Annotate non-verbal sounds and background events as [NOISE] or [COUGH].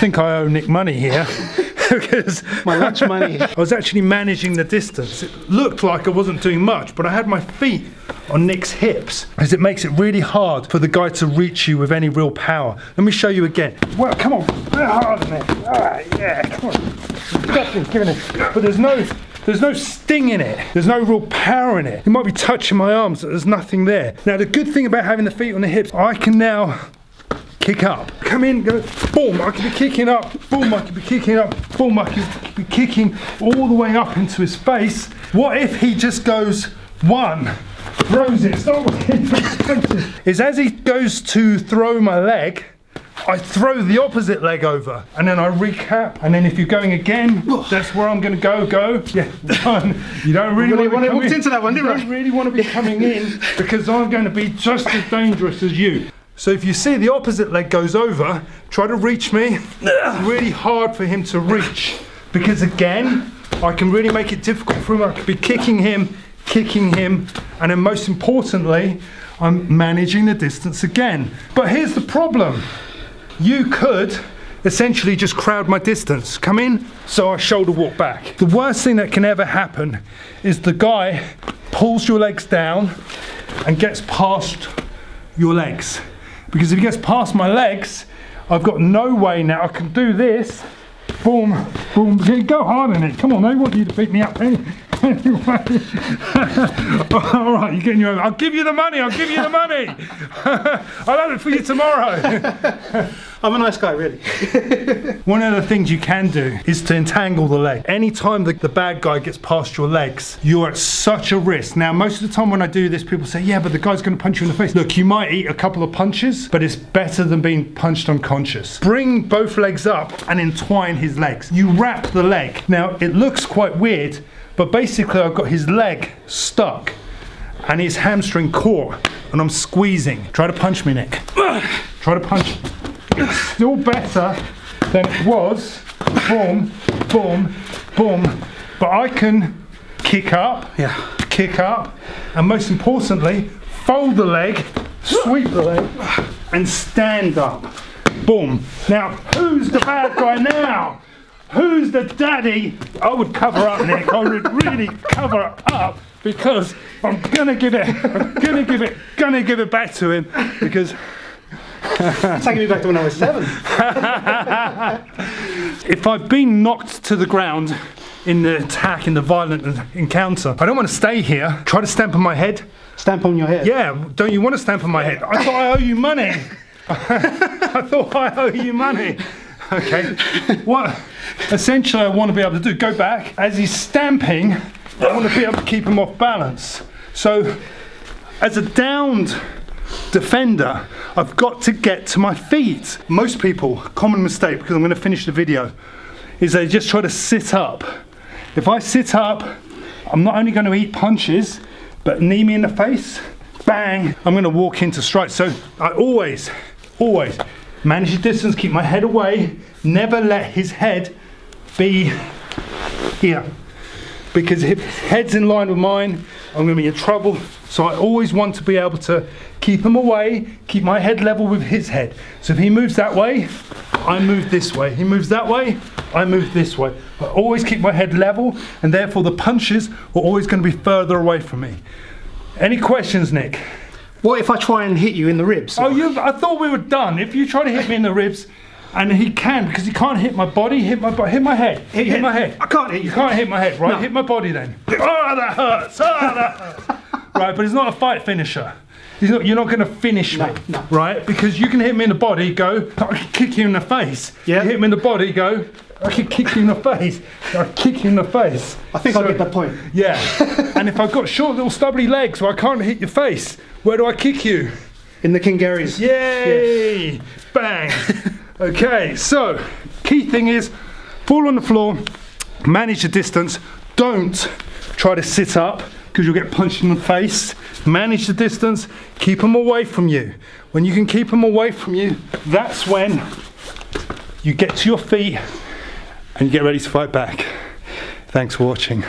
think I owe Nick money here. [LAUGHS] because My lunch money. [LAUGHS] I was actually managing the distance. It looked like I wasn't doing much, but I had my feet on Nick's hips, as it makes it really hard for the guy to reach you with any real power. Let me show you again. Well, come on, harder, Nick. All right, yeah, come on. Definitely giving it, but there's no. There's no sting in it. There's no real power in it. You might be touching my arms, but there's nothing there. Now, the good thing about having the feet on the hips, I can now kick up. Come in, go, boom, I could be kicking up, boom, I could be kicking up, boom, I could be kicking all the way up into his face. What if he just goes one, throws it, start with is as he goes to throw my leg, I throw the opposite leg over and then I recap. And then if you're going again, that's where I'm going to go. Go. Yeah. [LAUGHS] One. You don't really, Really want to walked into that one, you didn't I? don't really want to be coming in because I'm going to be just as dangerous as you. So if you see the opposite leg goes over, try to reach me. It's really hard for him to reach because again, I can really make it difficult for him. I could be kicking him, kicking him, and then most importantly, I'm managing the distance again. But here's the problem. You could essentially just crowd my distance. Come in, so I shoulder walk back. The worst thing that can ever happen is the guy pulls your legs down and gets past your legs. Because if he gets past my legs, I've got no way now. I can do this. Boom, boom. Go hard on it. Come on, I want you to beat me up any- [LAUGHS] anyway. [LAUGHS] All right, you're getting your own. I'll give you the money. I'll give you the money. [LAUGHS] I'll have it for you tomorrow. I'm a nice guy, really. [LAUGHS] One of the things you can do is to entangle the leg. Anytime the, the bad guy gets past your legs, you're at such a risk. Now, most of the time when I do this, people say, yeah, but the guy's going to punch you in the face. Look, you might eat a couple of punches, but it's better than being punched unconscious. Bring both legs up and entwine his legs. You wrap the leg. Now, it looks quite weird, but basically I've got his leg stuck and his hamstring caught and I'm squeezing. Try to punch me, Nick. [SIGHS] Try to punch. It's still better than it was. Boom, boom, boom. But I can kick up, Yeah. kick up, and most importantly, fold the leg, sweep the leg, and stand up. Boom. Now, who's the bad guy now? Who's the daddy? I would cover up, Nick. I would really cover up because I'm gonna give it, I'm gonna give it, gonna give it back to him because Taking me back to when I was seven. [LAUGHS] if I've been knocked to the ground in the attack, in the violent encounter, I don't want to stay here. Try to stamp on my head. Stamp on your head. Yeah, don't you want to stamp on my head? I thought I owe you money. [LAUGHS] [LAUGHS] I thought I owe you money. Okay. What essentially I want to be able to do, go back. As he's stamping, I want to be able to keep him off balance. So as a downed defender, I've got to get to my feet. Most people, common mistake, because I'm going to finish the video, is they just try to sit up. If I sit up, I'm not only going to eat punches, but knee me in the face, bang, I'm going to walk into strikes. So I always, always manage the distance, keep my head away, never let his head be here. Because if his head's in line with mine, I'm going to be in trouble. So I always want to be able to keep him away, keep my head level with his head. So if he moves that way, I move this way. He moves that way, I move this way. I always keep my head level, and therefore the punches are always going to be further away from me. Any questions, Nick? What if I try and hit you in the ribs? Oh, you! I thought we were done. If you try to hit me in the ribs, and he can because he can't hit my body, hit my hit my head, hit, Hit- my head. I can't hit you. You can't hit my head, right? No. Hit my body then. [LAUGHS] Oh, that hurts. Oh, that hurts. right, but he's not a fight finisher. He's not, you're not going to finish me, no. right? Because you can hit me in the body, go, [LAUGHS] I can kick you in the face. Yeah. You hit me in the body, go, I can kick you in the face. I kick you in the face. I think I get the point. Yeah. and if I've got short little stubbly legs, so I can't hit your face, where do I kick you? In the King Gary's. Yay! Bang! [LAUGHS] okay, so key thing is fall on the floor, manage the distance, don't try to sit up because you'll get punched in the face. Manage the distance, keep them away from you. When you can keep them away from you, that's when you get to your feet and you get ready to fight back. Thanks for watching.